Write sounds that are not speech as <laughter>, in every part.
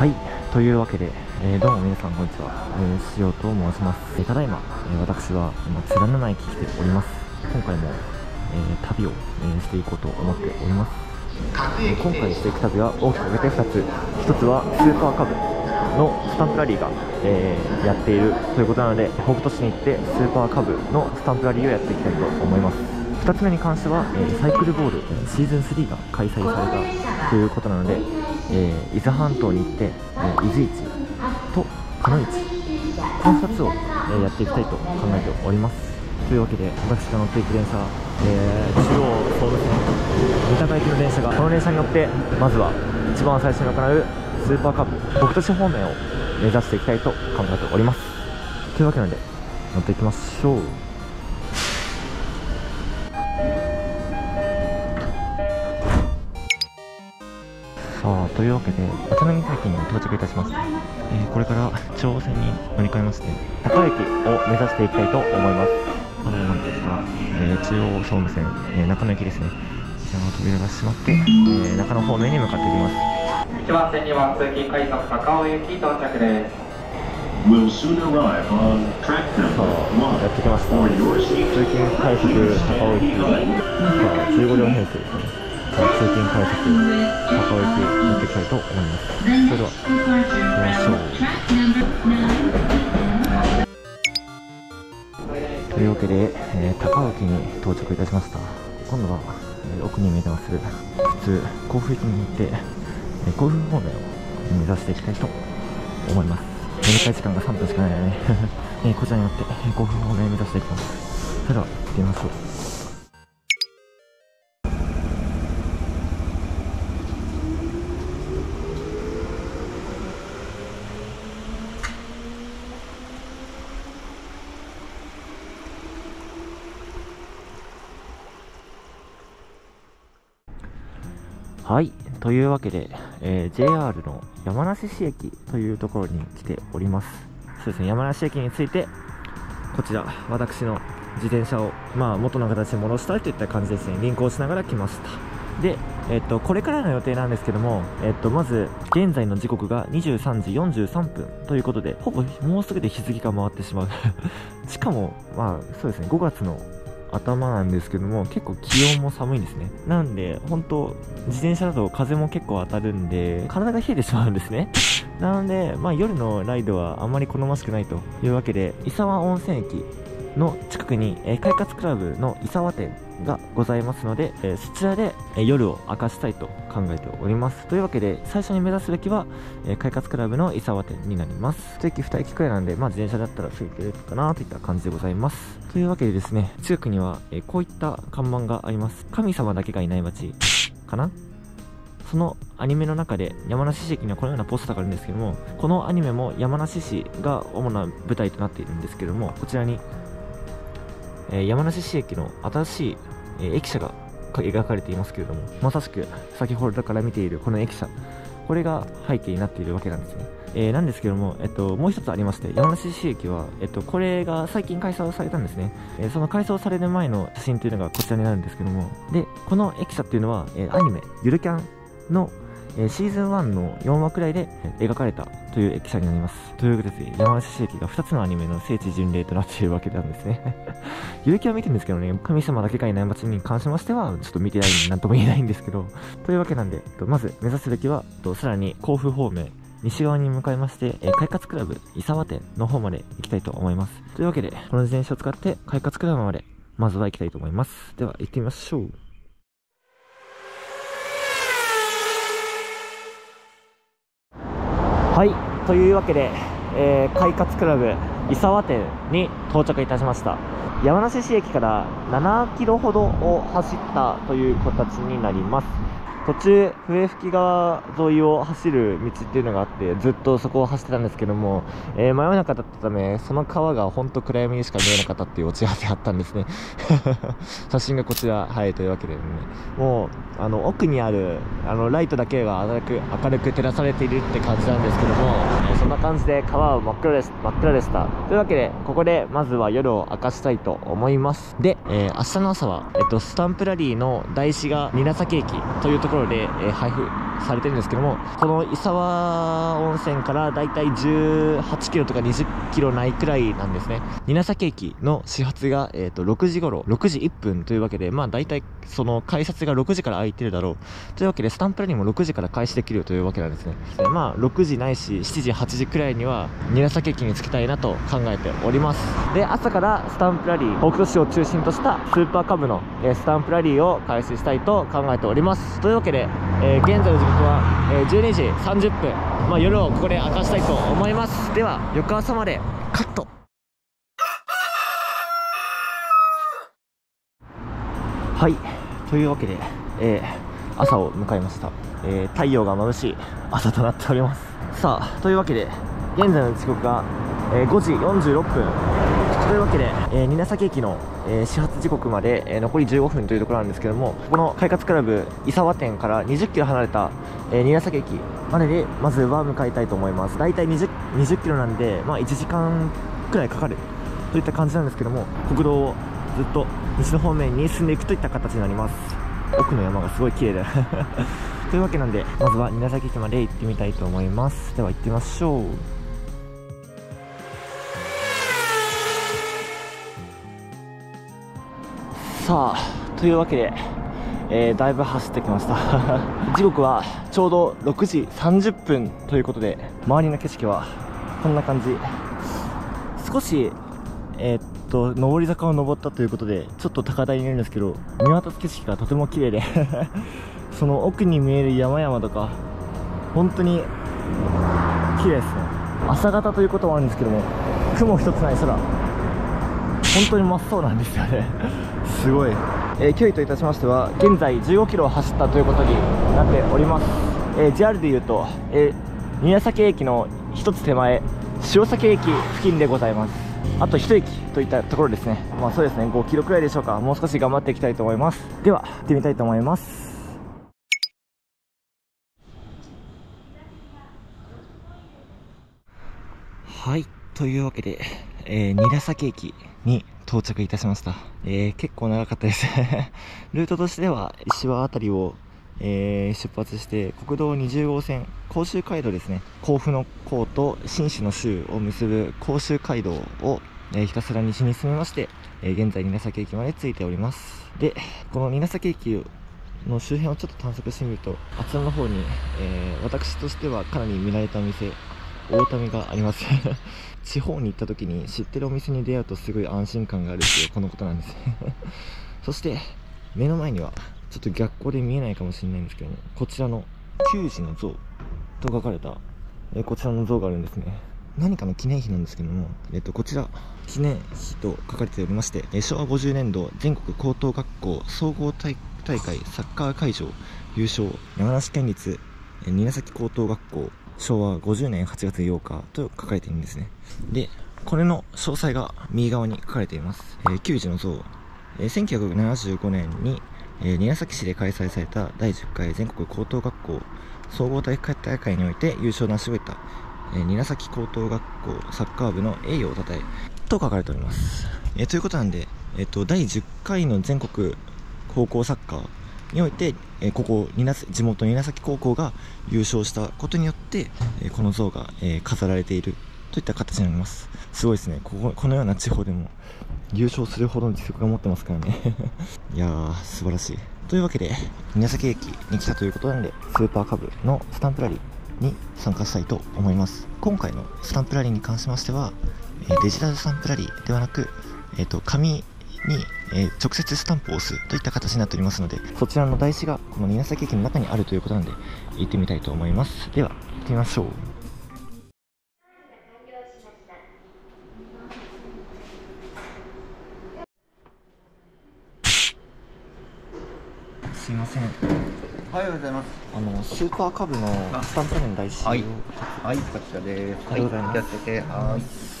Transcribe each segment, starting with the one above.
はい。というわけで、えー、どうも皆さんこんにちは、えー、しようと申します、えー、ただいま、え私は今津田沼駅来ております。今回も、え旅を、えしていこうと思っております、え今回していく旅は大きく分けて2つ。1つはスーパーカブのスタンプラリーが、えやっているということなので北斗市に行ってスーパーカブのスタンプラリーをやっていきたいと思います。2つ目に関しては、えー、サイクルボールシーズン3が開催されたということなので、えー、伊豆半島に行って、えー、伊豆市と鹿野市この2つを、え、やっていきたいと考えております。というわけで私が乗っていく電車、えー、中央総武線三鷹行きの電車がこの電車に乗ってまずは一番最初に行うスーパーカップ北斗市方面を目指していきたいと考えております。というわけなので乗っていきましょう。というわけで渡辺駅に到着いたしました、えー、これから中央線に乗り換えまして高駅を目指していきたいと思います。あのなんですが、えー、中央総務線、えー、中野駅ですね。こちらの扉が閉まって、え中野方面に向かっていきます。1番線には通勤快速高尾行き到着です。さあやってきました。通勤快速高尾行きさあ15両編成ですね通勤快速高尾駅乗っていきたいと思います。それでは行きましょう。というわけで、えー、高尾駅に到着いたしました。今度は、えー、奥に見えてます普通甲府駅に行って、えー、甲府方面を目指していきたいと思います。乗り換え時間が3分しかないので、ね。<laughs> えー、こちらに乗って甲府方面を目指していきます。それでは行ってみましょう。はい。というわけで、えー、JR の山梨市駅というところに来ております。そうですね、山梨駅について、こちら、私の自転車を、まあ、元の形に戻したいといった感じですね、輪行しながら来ました。で、えっと、これからの予定なんですけども、えっと、まず、現在の時刻が23時43分ということで、ほぼもうすぐで日付が回ってしまう。しかも、まあ、そうですね、5月の頭なんですけども結構気温も寒いんですね。なんで本当自転車だと風も結構当たるんで体が冷えてしまうんですね。<laughs> なので、まあ、夜のライドはあまり好ましくないというわけで伊沢温泉駅の近くに、えー、快活クラブの伊沢店がございますので、え、そちらで、え、夜を明かしたいと考えております。というわけで最初に目指すべきは、え快活クラブの伊沢店になります。1駅2駅くらいなんで、まあ、自転車だったらすぐ行けるかなといった感じでございます。というわけでですね近くには、えこういった看板があります。神様だけがいない街かな？そのアニメの中で山梨市駅にはこのようなポスターがあるんですけどもこのアニメも山梨市が主な舞台となっているんですけどもこちらにえ山梨市駅の新しい、え駅舎が描かれていますけれどもまさしく先ほどから見ているこの駅舎これが背景になっているわけなんですね、えー、なんですけども、えっと、もう一つありまして山梨市駅は、えっと、これが最近改装されたんですね、えー、その改装される前の写真というのがこちらになるんですけどもでこの駅舎っていうのは、えー、アニメゆるキャンのえ、シーズン1の4話くらいで描かれたという駅舎になります。というわけで、山梨市駅が2つのアニメの聖地巡礼となっているわけなんですね。<laughs> 勇気は見てるんですけどね、神様だけがいない街に関しましては、ちょっと見てないんで、なんとも言えないんですけど、というわけなんで、まず目指すべきは、さらに甲府方面、西側に向かいまして、え快活クラブ、伊沢店の方まで行きたいと思います。というわけで、この自転車を使って、快活クラブまで、まずは行きたいと思います。では、行ってみましょう。はいというわけで、えー、快活クラブ伊沢店に到着いたしました。山梨市駅から7キロほどを走ったという形になります。途中笛吹川沿いを走る道っていうのがあってずっとそこを走ってたんですけども、えー、真夜中だったためその川が本当暗闇にしか見えなかったっていうオチがあったんですね。<laughs> 写真がこちらはいというわけでね。もうあの奥にあるあのライトだけが明るく明るく照らされているって感じなんですけども、そんな感じで川は真っ暗です真っ暗でした。というわけでここでまずは夜を明かしたいと思います。で、えー、明日の朝は、えっと、スタンプラリーの台紙が韮崎駅というところで、え、配布されてるんですけどもこの伊沢温泉からだいたい18キロとか20キロないくらいなんですね。稲崎駅の始発が、えー、と6時頃6時1分というわけでまあ大体その改札が6時から空いてるだろう。というわけでスタンプラリーも6時から開始できるというわけなんですね。まあ6時ないし7時8時くらいには稲崎駅に着きたいなと考えております。で朝からスタンプラリー北斗市を中心としたスーパーカブの、えスタンプラリーを開始したいと考えております。というわけで、えー現在の時刻は、えー12時30分、まあ、夜をここで明かしたいと思います。では翌朝までカット。はいというわけで、えー朝を迎えました、えー太陽が眩しい朝となっております。さあというわけで現在の時刻が、えー5時46分。というわけで、えー、稲崎駅の、えー始発時刻まで、えー残り15分というところなんですけどもこの快活クラブ伊沢店から20キロ離れた、えー、稲崎駅まででまずは向かいたいと思います。大体 20, 20キロなんで、まあ、1時間くらいかかるといった感じなんですけども国道をずっと西の方面に進んでいくといった形になります。奥の山がすごい綺麗だ <laughs> というわけなんでまずは稲崎駅まで行ってみたいと思います。では行ってみましょう。さあというわけで、えーだいぶ走ってきました。<laughs> 時刻はちょうど6時30分ということで周りの景色はこんな感じ。少しえーっと上り坂を登ったということでちょっと高台にいるんですけど見渡す景色がとても綺麗で <laughs> その奥に見える山々とか本当に綺麗ですね。朝方ということもあるんですけども雲一つない空。本当に真っ青なんですよね。すごい、えー距離といたしましては現在15キロを走ったということになっております、えー JR でいうと、えー宮崎駅の一つ手前塩崎駅付近でございます。あと一駅といったところですね。まあそうですね。5キロくらいでしょうか。もう少し頑張っていきたいと思います。では行ってみたいと思います。はい。というわけで、えー、韮崎駅に到着いたしました、えー結構長かったです。<laughs> ルートとしては石和辺りを、えー出発して国道20号線甲州街道ですね。甲府の甲と信州の州を結ぶ甲州街道を、えーひたすら西に進みまして、え現在韮崎駅まで着いております。でこの韮崎駅の周辺をちょっと探索してみるとあちらの方に、えー私としてはかなり見られたお店大民があります。地方に行った時に知ってるお店に出会うとすごい安心感があるっていうこのことなんです <laughs> そして目の前にはちょっと逆光で見えないかもしれないんですけどもこちらの球児の像と書かれた、えこちらの像があるんですね。何かの記念碑なんですけども、えっと、こちら記念碑と書かれておりまして、え昭和50年度全国高等学校総合大会サッカー会場優勝山梨県立韮崎高等学校昭和50年8月8日と書かれているんですね。でこれの詳細が右側に書かれています、えー球児の像、えー1975年に、えー韮崎市で開催された第10回全国高等学校総合体育大会において優勝を成し遂げた、えー韮崎高等学校サッカー部の栄誉をたたえと書かれております、えーということなんで、えー、と第10回の全国高校サッカーにおいて、えーここ稲地元稲崎高校が優勝したことによって、えーこの像が、えー飾られているといった形になります。すごいですね。こここのような地方でも優勝するほどの実力が持ってますからね。<laughs> いやー素晴らしい。というわけで宮崎駅に来たということなんでスーパーカブのスタンプラリーに参加したいと思います。今回のスタンプラリーに関しましては、えデジタルスタンプラリーではなく、えー、と紙に、えー直接スタンプを押すといった形になっておりますのでそちらの台紙がこの宮崎駅の中にあるということなので行ってみたいと思いますでは行ってみましょうすいませんおはようございます。あのスーパーカブのスタンプの台紙を、はいはい、こちらです。ありがとうございますはい。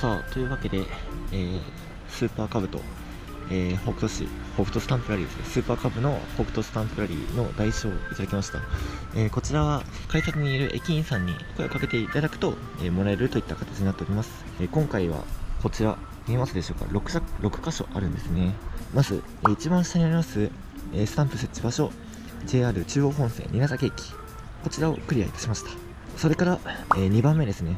さあとというわけで、えースーパーカブとえー、北斗市、北斗スタンプラリーですね、スーパーカブの北斗スタンプラリーの代償をいただきました。えー、こちらは改札にいる駅員さんに声をかけていただくと、えー、もらえるといった形になっております。えー今回はこちら、見えますでしょうか？6, 6箇所あるんですね。まず、えー一番下にあります、えースタンプ設置場所、JR 中央本線稲崎駅、こちらをクリアいたしました。それから、え2番目ですね、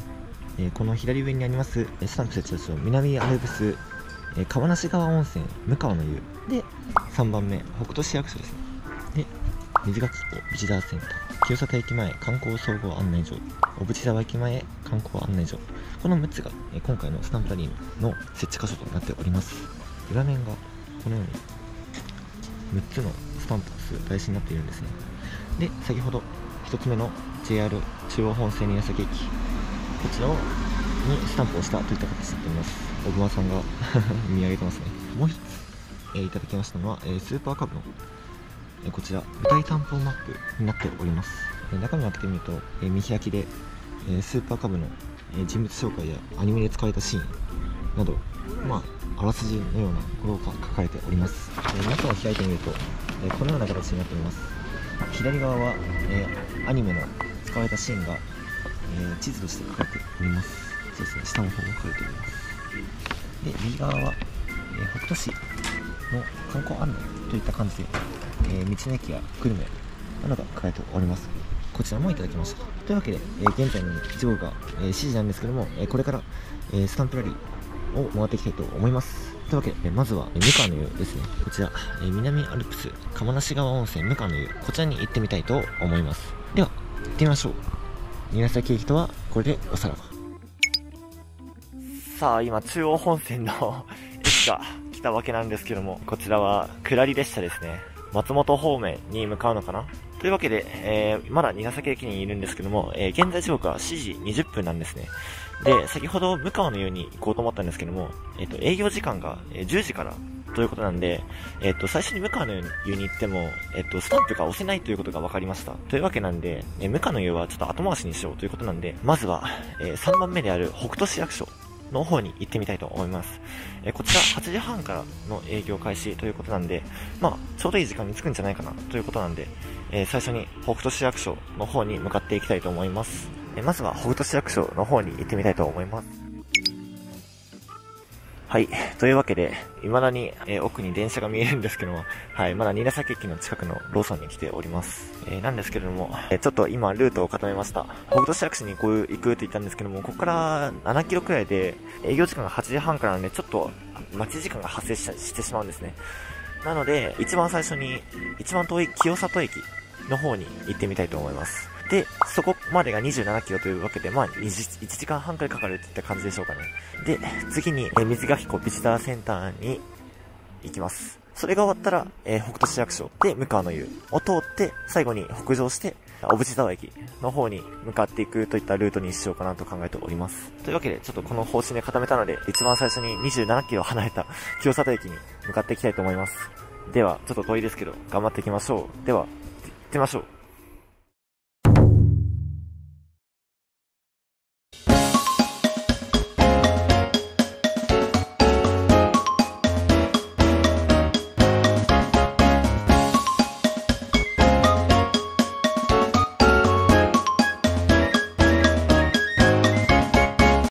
えーこの左上にありますえースタンプ設置場所南アルプス、えー川梨川温泉向川の湯。で3番目北斗市役所ですね。で水垣湖ビジターセンター。清里駅前観光総合案内所。小淵沢駅前観光案内所。この6つが、えー今回のスタンプラリーの設置箇所となっております。裏面がこのように6つのスタンプがす台紙になっているんですね。で先ほど1つ目の JR 中央本線宮崎駅こちらをにスタンプをしたといった形になっております。小熊さんが <laughs> 見上げてますね。もう一つ、えーいただきましたのは、えースーパーカブの、えーこちら舞台担保マップになっております、えー中身を開けてみると、えー見開きで、えースーパーカブの、えー人物紹介やアニメで使われたシーンなどまああらすじのようなことが書かれております、えー中を開いてみると、えーこのような形になっております。左側は、えーアニメの使われたシーンが、えー地図として書かれておりますそうですね下の方も書かれております。で右側は、えー北斗市の観光案内といった感じで、えー道の駅やグルメなどが書かれておりますこちらもいただきましたというわけで、え現在の時刻が、えー7時なんですけども、えこれから、えスタンプラリーを回っていきたいと思います。というわけで、まずは、えー、向川の湯ですねこちら、え南アルプス釜梨川温泉向川の湯こちらに行ってみたいと思います。では行ってみましょう。宮崎駅とはこれでおさらば。さあ今中央本線の駅が来たわけなんですけどもこちらは下り列車ですね。松本方面に向かうのかな？というわけで、えーまだ稲崎駅にいるんですけども、えー現在時刻は7時20分なんですね。で、先ほど向川の湯に行こうと思ったんですけども、えっ、と、営業時間が10時からということなんで、えっ、と、最初に向川の湯に行っても、えっ、と、スタンプが押せないということが分かりました。というわけなんで、え向川の湯はちょっと後回しにしようということなんで、まずは、え3番目である北斗市役所の方に行ってみたいと思います。えこちら8時半からの営業開始ということなんで、まあ、ちょうどいい時間に着くんじゃないかなということなんで、え最初に北斗市役所の方に向かっていきたいと思います。えまずは北斗市役所の方に行ってみたいと思います。はい。というわけで、未だに、えー奥に電車が見えるんですけども、はい。まだ新崎駅の近くのローソンに来ております。えーなんですけれども、えーちょっと今ルートを固めました。北斗市役所に行く行くって言ったんですけども、ここから7キロくらいで、営業時間が8時半からなんで、ちょっと待ち時間が発生ししてしまうんですね。なので、一番最初に、一番遠い清里駅の方に行ってみたいと思います。で、そこまでが27キロというわけで、まあ、1時間半くらいかかるっていった感じでしょうかね。で、次に、え水垣湖ビジターセンターに行きます。それが終わったら、えー北斗市役所で向川の湯を通って、最後に北上して、小淵沢駅の方に向かっていくといったルートにしようかなと考えております。というわけで、ちょっとこの方針で固めたので、一番最初に27キロ離れた清里駅に向かっていきたいと思います。では、ちょっと遠いですけど、頑張っていきましょう。では、行ってみましょう。